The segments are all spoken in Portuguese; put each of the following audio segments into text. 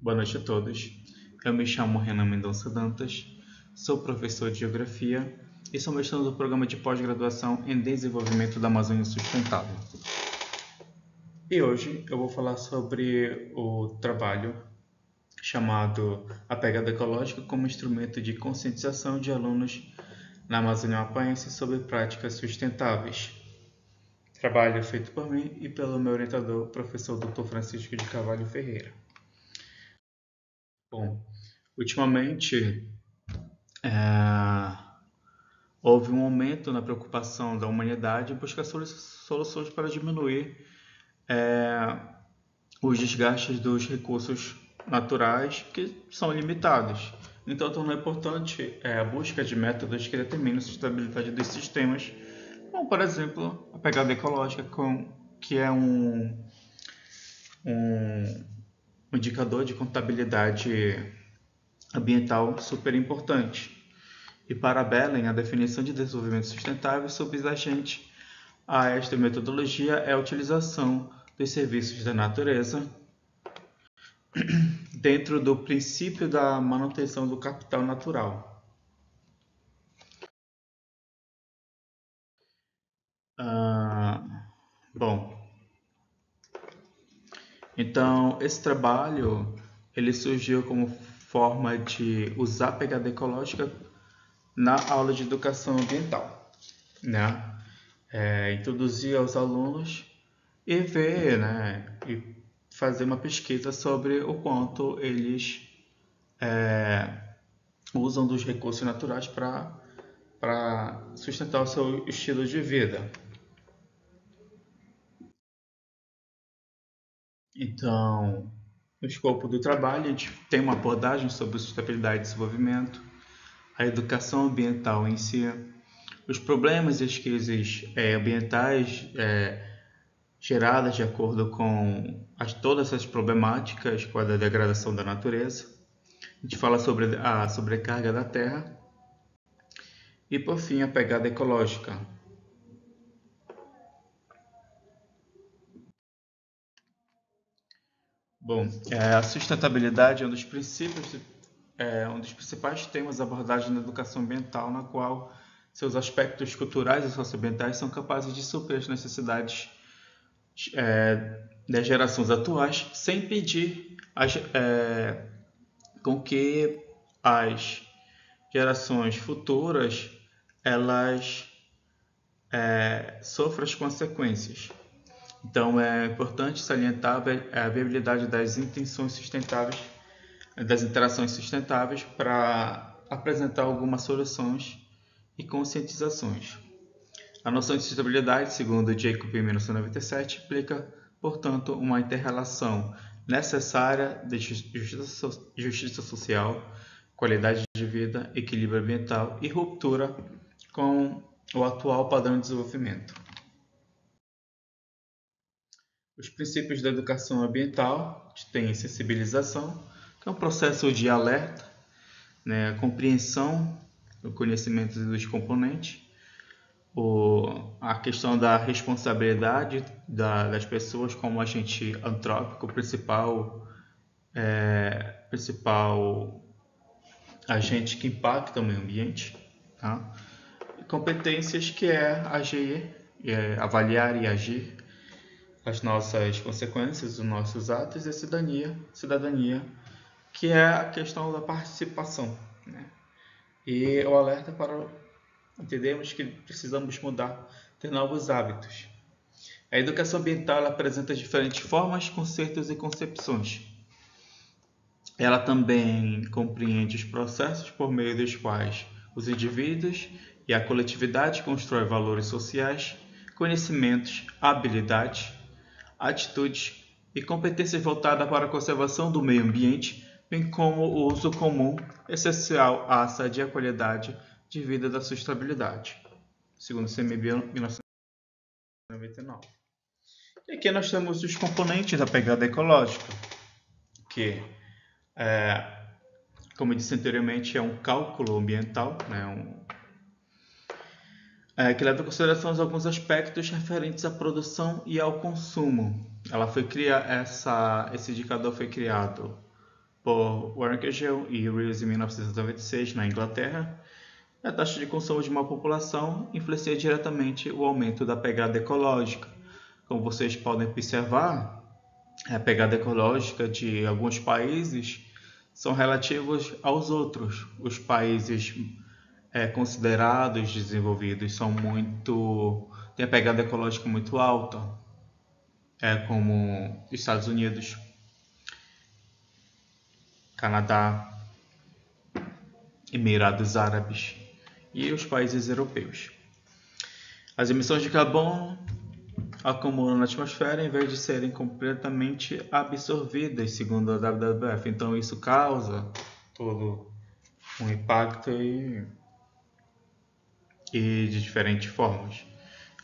Boa noite a todos. Eu me chamo Renan Mendonça Dantas, sou professor de Geografia e sou mestrando do programa de pós-graduação em Desenvolvimento da Amazônia Sustentável. E hoje eu vou falar sobre o trabalho chamado A Pegada Ecológica como instrumento de conscientização de alunos na Amazônia Mapanhense sobre práticas sustentáveis. Trabalho feito por mim e pelo meu orientador, professor Dr. Francisco de Carvalho Ferreira. Bom, ultimamente é, houve um aumento na preocupação da humanidade em buscar soluções para diminuir é, os desgastes dos recursos naturais que são limitados. Então, tornou importante é, a busca de métodos que determinam a sustentabilidade dos sistemas, como, por exemplo, a pegada ecológica, com, que é um, um indicador de contabilidade ambiental super importante. E para Bellen, a definição de desenvolvimento sustentável subjacente a esta metodologia é a utilização dos serviços da natureza dentro do princípio da manutenção do capital natural. Ah, bom, então esse trabalho ele surgiu como forma de usar a pegada ecológica na aula de educação ambiental, né? É, introduzir aos alunos e ver, né? E fazer uma pesquisa sobre o quanto eles é, usam dos recursos naturais para sustentar o seu estilo de vida. Então, no escopo do trabalho, a gente tem uma abordagem sobre sustentabilidade e desenvolvimento, a educação ambiental em si, os problemas e as crises é, ambientais é, geradas de acordo com as, todas essas problemáticas com a degradação da natureza. A gente fala sobre a sobrecarga da terra. E, por fim, a pegada ecológica. Bom, é, a sustentabilidade é um dos princípios, é, um dos principais temas abordados na educação ambiental, na qual seus aspectos culturais e socioambientais são capazes de suprir as necessidades é, das gerações atuais, sem impedir as, é, com que as gerações futuras elas é, sofram as consequências. Então é importante salientar a viabilidade das intenções sustentáveis, das interações sustentáveis para apresentar algumas soluções e conscientizações. A noção de sustentabilidade, segundo Jacob em 1997, implica, portanto, uma interrelação necessária de justiça, justiça social, qualidade de vida, equilíbrio ambiental e ruptura com o atual padrão de desenvolvimento. Os princípios da educação ambiental têm sensibilização, que é um processo de alerta, né, compreensão do conhecimento dos componentes, o, a questão da responsabilidade da, das pessoas como agente antrópico, principal, é, principal agente que impacta o meio ambiente. Tá? competências que é agir, é, avaliar e agir as nossas consequências, os nossos atos e a cidadania, cidadania que é a questão da participação. Né? E o alerta para entendemos que precisamos mudar, ter novos hábitos. A educação ambiental apresenta diferentes formas, conceitos e concepções. Ela também compreende os processos por meio dos quais os indivíduos e a coletividade constroem valores sociais, conhecimentos, habilidades, atitudes e competências voltadas para a conservação do meio ambiente, bem como o uso comum essencial à sadia qualidade de vida da sustentabilidade, segundo o CMB 1999. E aqui nós temos os componentes da pegada ecológica, que, é, como eu disse anteriormente, é um cálculo ambiental, né, um, é, que leva em consideração alguns aspectos referentes à produção e ao consumo. Ela foi criar essa, esse indicador foi criado por Warrington e Rees em 1996 na Inglaterra, a taxa de consumo de uma população influencia diretamente o aumento da pegada ecológica. Como vocês podem observar, a pegada ecológica de alguns países são relativos aos outros. Os países é, considerados desenvolvidos são muito têm a pegada ecológica muito alta, é como Estados Unidos, Canadá, Emirados Árabes e os países europeus. As emissões de carbono acumulam na atmosfera em vez de serem completamente absorvidas, segundo a WWF. Então isso causa todo um impacto e, e de diferentes formas.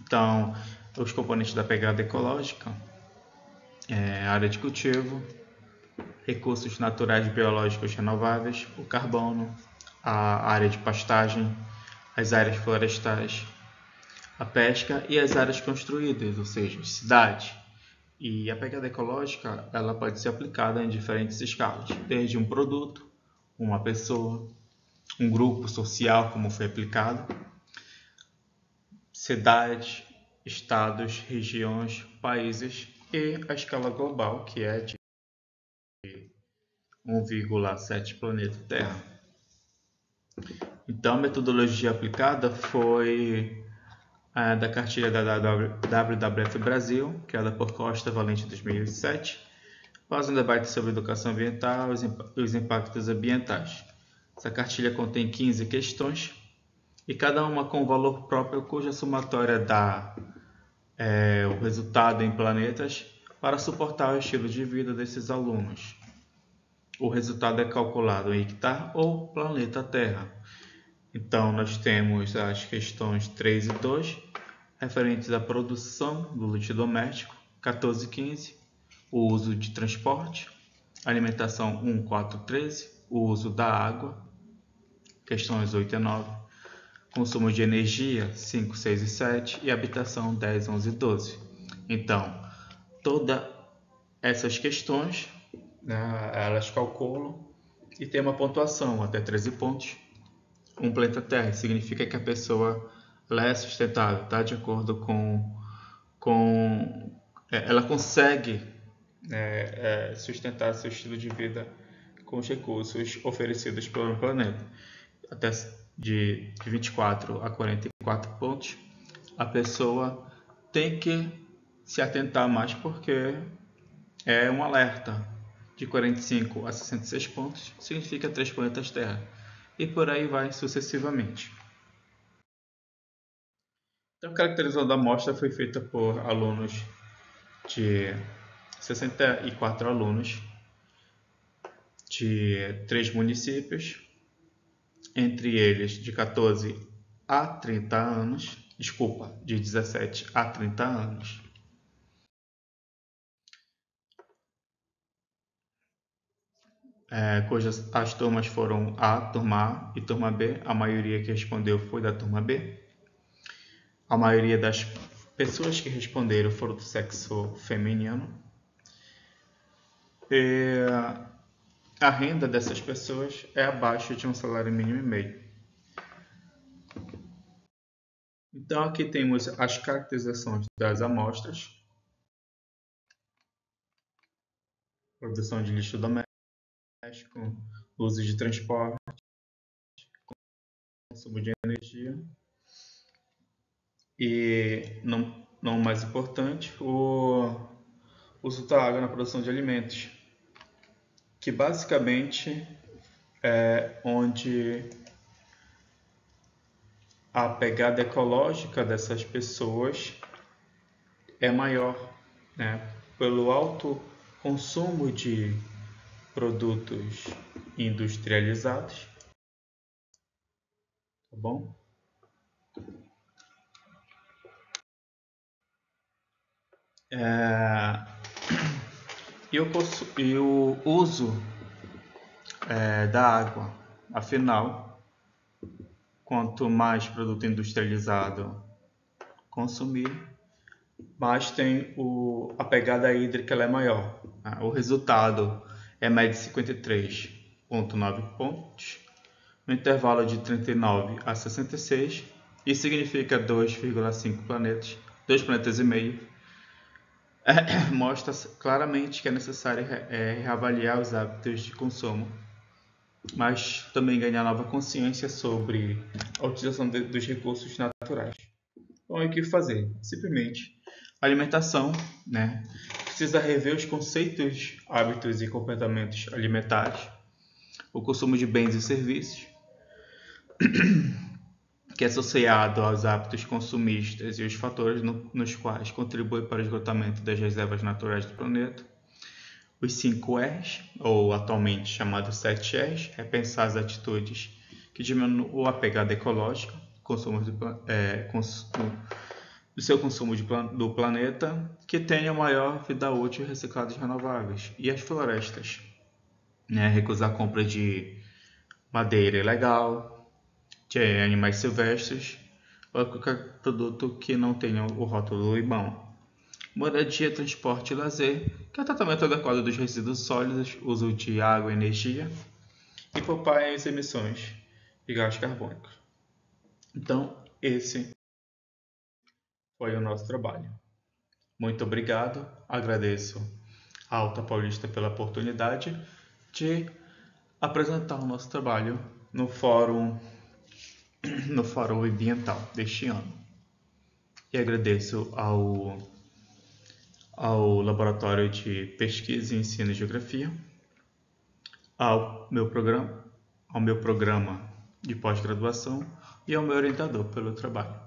Então, os componentes da pegada ecológica, é, área de cultivo, recursos naturais biológicos renováveis, o carbono, a área de pastagem, as áreas florestais, a pesca e as áreas construídas, ou seja, cidades. E a pegada ecológica ela pode ser aplicada em diferentes escalas, desde um produto, uma pessoa, um grupo social, como foi aplicado, cidades, estados, regiões, países e a escala global, que é de 1,7 planeta Terra. Então, a metodologia aplicada foi a da cartilha da WWF Brasil, criada por Costa Valente em 2007, faz um debate sobre educação ambiental e os impactos ambientais. Essa cartilha contém 15 questões e cada uma com valor próprio, cuja somatória dá é, o resultado em planetas para suportar o estilo de vida desses alunos. O resultado é calculado em hectare ou planeta Terra. Então, nós temos as questões 3 e 2, referentes à produção do leite doméstico, 14 e 15, o uso de transporte, alimentação 1, 4, 13, o uso da água, questões 8 e 9, consumo de energia 5, 6 e 7 e habitação 10, 11 e 12. Então, todas essas questões, né, elas calculam e tem uma pontuação até 13 pontos. Um planeta Terra significa que a pessoa é sustentável, tá? De acordo com, com é, ela consegue é, é, sustentar seu estilo de vida com os recursos oferecidos pelo planeta. Até de, de 24 a 44 pontos, a pessoa tem que se atentar mais porque é um alerta. De 45 a 66 pontos significa 3 planetas Terra. E por aí vai sucessivamente. Então, a caracterização da amostra foi feita por alunos de 64 alunos de três municípios entre eles de 14 a 30 anos, desculpa, de 17 a 30 anos. É, cujas as turmas foram A, turma A e turma B. A maioria que respondeu foi da turma B. A maioria das pessoas que responderam foram do sexo feminino. E a renda dessas pessoas é abaixo de um salário mínimo e meio. Então aqui temos as caracterizações das amostras, produção de lixo doméstico, uso de transporte, consumo de energia. E, não, não mais importante, o uso da água na produção de alimentos que basicamente é onde a pegada ecológica dessas pessoas é maior, né? pelo alto consumo de produtos industrializados, tá bom? É e o, e uso é, da água. Afinal, quanto mais produto industrializado consumir, mais tem o, a pegada hídrica é maior. Né? O resultado é média de 53,9 pontos, no intervalo de 39 a 66, isso significa 2,5 planetas, 2 planetas e meio, mostra claramente que é necessário é, reavaliar os hábitos de consumo, mas também ganhar nova consciência sobre a utilização de, dos recursos naturais. Então, o que fazer? Simplesmente alimentação, né? Precisa rever os conceitos, hábitos e comportamentos alimentares, o consumo de bens e serviços, que é associado aos hábitos consumistas e os fatores no, nos quais contribui para o esgotamento das reservas naturais do planeta. Os 5 R's, ou atualmente chamados 7 R's, é pensar as atitudes que diminuem a pegada ecológica consumo de, é, do seu consumo de, do planeta, que tenha maior vida útil reciclados renováveis. E as florestas, né? recusar a compra de madeira ilegal, de animais silvestres ou qualquer produto que não tenha o rótulo IBAN. Moradia, transporte e lazer, que é o tratamento adequado dos resíduos sólidos, uso de água e energia, e poupar as emissões de gás carbônico. Então, esse foi o nosso trabalho. Muito obrigado, agradeço a Alta Paulista pela oportunidade de apresentar o nosso trabalho no Fórum no Fórum Ambiental deste ano. E agradeço ao, ao Laboratório de Pesquisa e Ensino de Geografia, ao meu programa, ao meu programa de pós-graduação e ao meu orientador pelo trabalho.